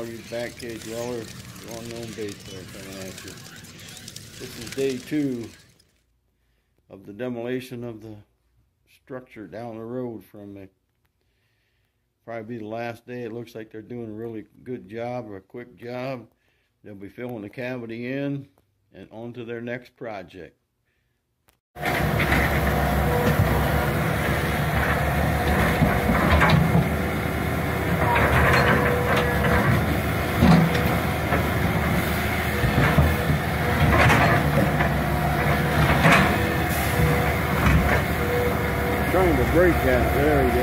all you Bat Cave dwellers, unknown base there coming at you. This is day two of the demolition of the structure down the road from me. Probably be the last day. It looks like they're doing a really good job or a quick job. They'll be filling the cavity in and on to their next project. Break that. There we go.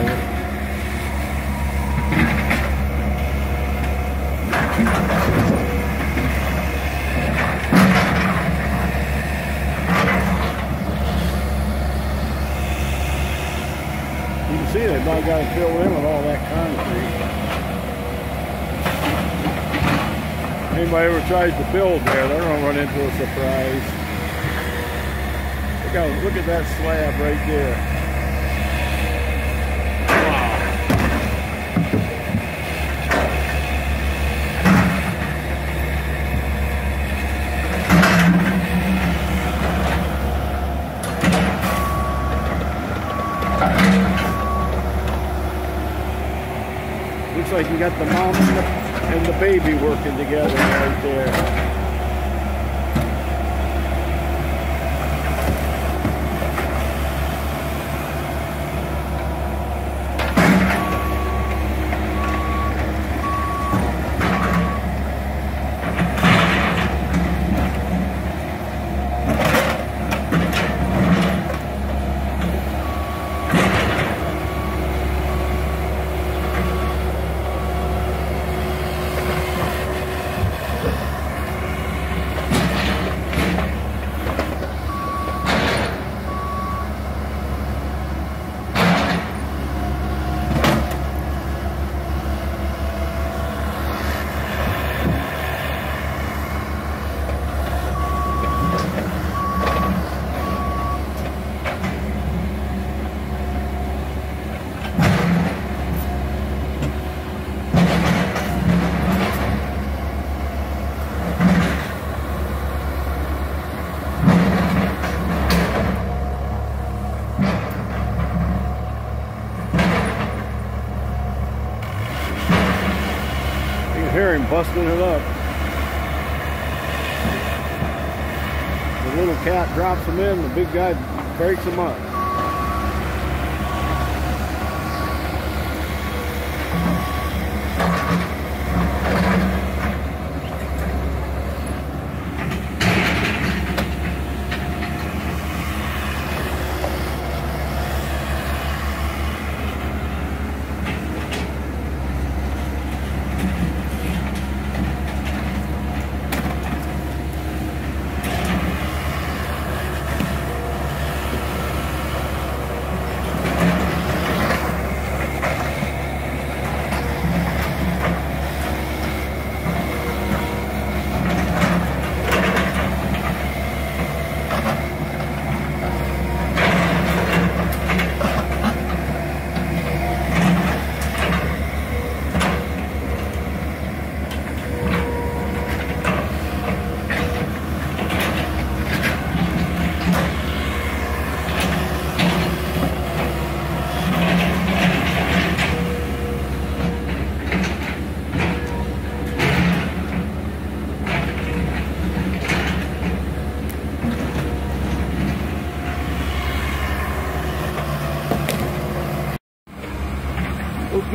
You can see they've not got to fill in with all that concrete. Anybody ever tries to build there, they're going to run into a surprise. Look, how, look at that slab right there. Looks like you got the mom and the, and the baby working together right there. Hear him busting it up. The little cat drops them in, the big guy breaks them up.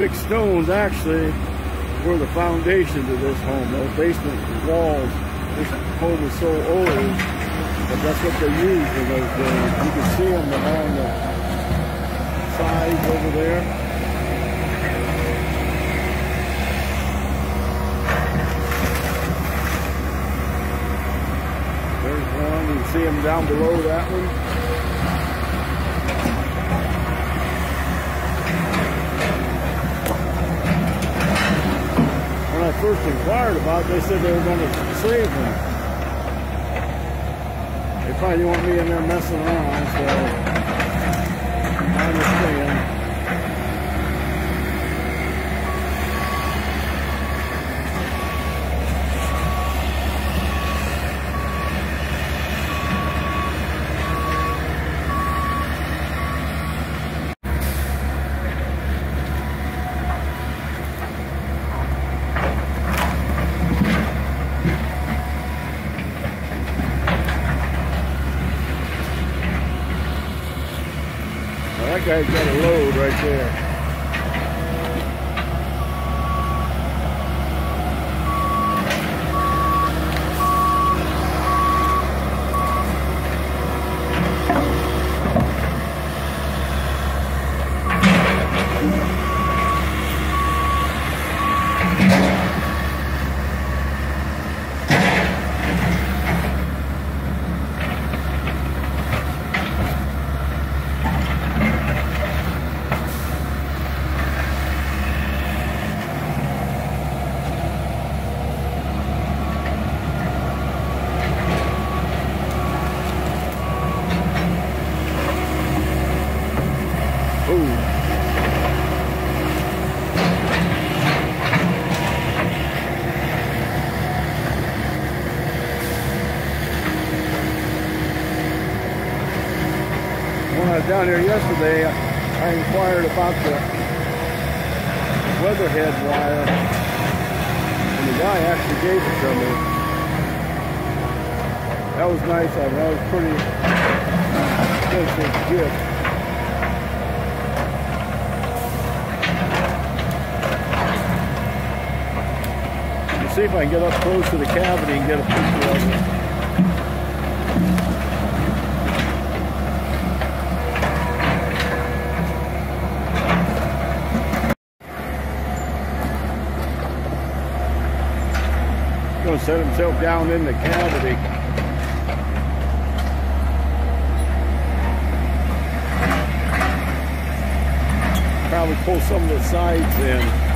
Big stones actually were the foundation to this home. Those basement walls, this home is so old, but that's what they used in those days. You can see them along the sides over there. There's one. You can see them down below that one. when I about they said they were going to save them. They probably didn't want me in there messing around, so I understand. That got a load right there. was down here yesterday, I inquired about the weatherhead wire, and the guy actually gave it to me. That was nice of him. That was pretty expensive gift. Let's see if I can get up close to the cavity and get a picture of it. Himself down in the cavity. Probably pull some of the sides in.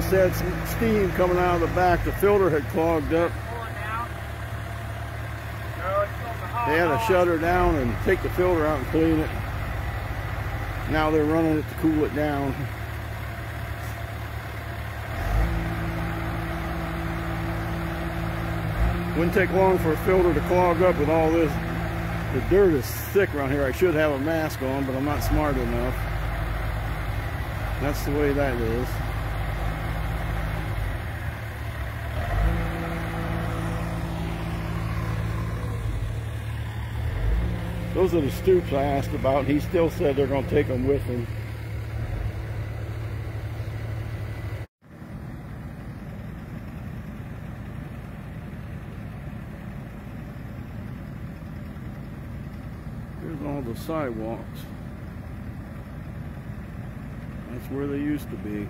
Just had some steam coming out of the back. The filter had clogged up. They had to shut her down and take the filter out and clean it. Now they're running it to cool it down. Wouldn't take long for a filter to clog up with all this. The dirt is thick around here. I should have a mask on, but I'm not smart enough. That's the way that is. Those are the stoops I asked about. and He still said they're going to take them with him. Here's all the sidewalks. That's where they used to be.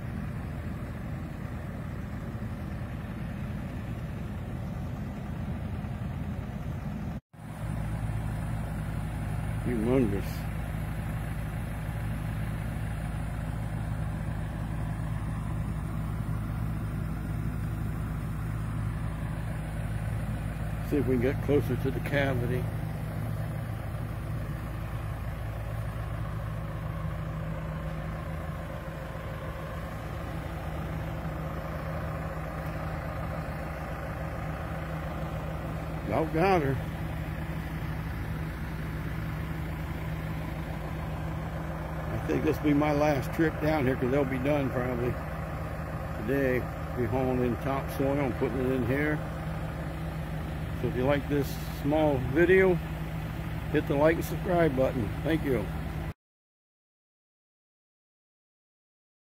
100s. See if we can get closer to the cavity. Y'all got her. I think this will be my last trip down here because they'll be done probably today. Be hauling in topsoil and putting it in here. So if you like this small video, hit the like and subscribe button. Thank you.